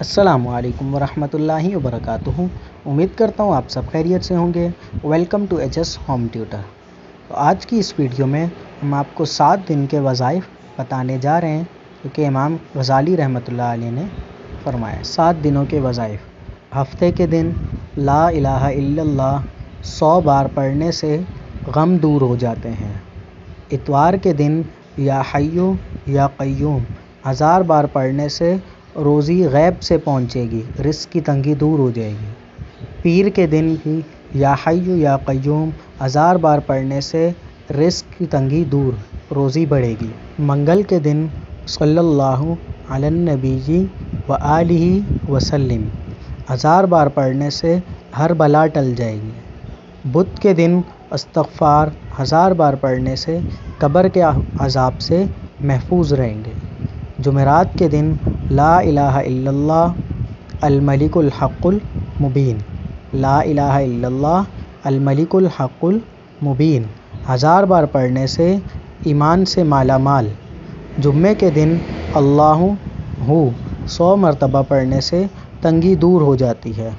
असलकम वरहमतुल्लाहि वबरकातुहू। उम्मीद करता हूँ आप सब खैरियत से होंगे। Welcome to H S home tutor. तो आज की इस वीडियो में हम आपको सात दिन के वज़ाइफ बताने जा रहे हैं क्योंकि इमाम गज़ाली अलैह ने फरमाया सात दिनों के वज़ाइफ। हफ़्ते के दिन ला इलाहा इल्लल्लाह सौ बार पढ़ने से गम दूर हो जाते हैं। इतवार के दिन या हय्यू या क़य्यूम, हज़ार बार पढ़ने से रोज़ी गैब से पहुँचेगी रिस्क की तंगी दूर हो जाएगी। पीर के दिन भी या हय्यू या क़य्यूम हज़ार बार पढ़ने से रिस्क की तंगी दूर, रोज़ी बढ़ेगी। मंगल के दिन सल्लल्लाहु अलन्नबी व आलिहि वसल्लम हज़ार बार पढ़ने से हर बला टल जाएगी। बुध के दिन इस्तग़फ़ार हज़ार बार पढ़ने से कब्र के अज़ाब से महफूज रहेंगे। जुमेरात के दिन ला इलाहा इल्लल्लाह, अलमलिकुल हक़्क़ुल मुबीन। ला इलाहा इल्लल्लाह, अलमलिकुल हक़्क़ुल मुबीन। हज़ार बार पढ़ने से ईमान से माला माल जुम्मे के दिन अल्लाह हूँ सौ मरतबा पढ़ने से तंगी दूर हो जाती है।